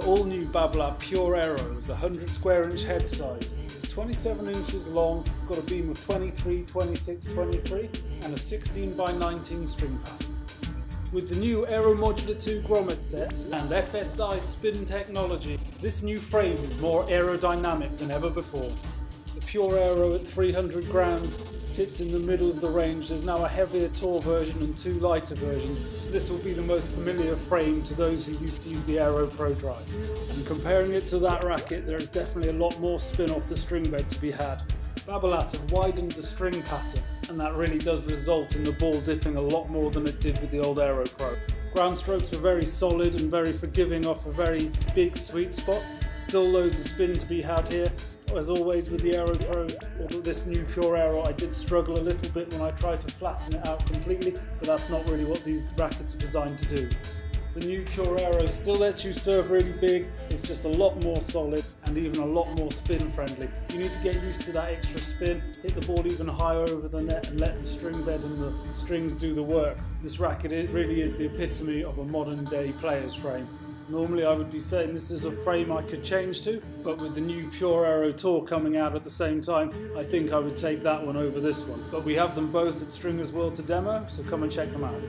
The all new Babolat Pure Aero is a 100 square inch head size. It's 27 inches long, it's got a beam of 23, 26, 23 and a 16 by 19 string pattern. With the new Aero Modular 2 grommet set and FSI spin technology, this new frame is more aerodynamic than ever before. The Pure Aero at 300 grams sits in the middle of the range. There's now a heavier tour version and two lighter versions. This will be the most familiar frame to those who used to use the Aero Pro Drive. And comparing it to that racket, there is definitely a lot more spin off the string bed to be had. Babolat have widened the string pattern, and that really does result in the ball dipping a lot more than it did with the old Aero Pro. Ground strokes were very solid and very forgiving off a very big sweet spot. Still loads of spin to be had here, as always with the Aero Pro this new Pure Aero, I did struggle a little bit when I tried to flatten it out completely, but that's not really what these rackets are designed to do. The new Pure Aero still lets you serve really big, it's just a lot more solid and even a lot more spin friendly. You need to get used to that extra spin, hit the ball even higher over the net and let the string bed and the strings do the work. This racket really is the epitome of a modern day player's frame. Normally I would be saying this is a frame I could change to, but with the new Pure Aero Tour coming out at the same time, I think I would take that one over this one. But we have them both at Stringers World to demo, so come and check them out.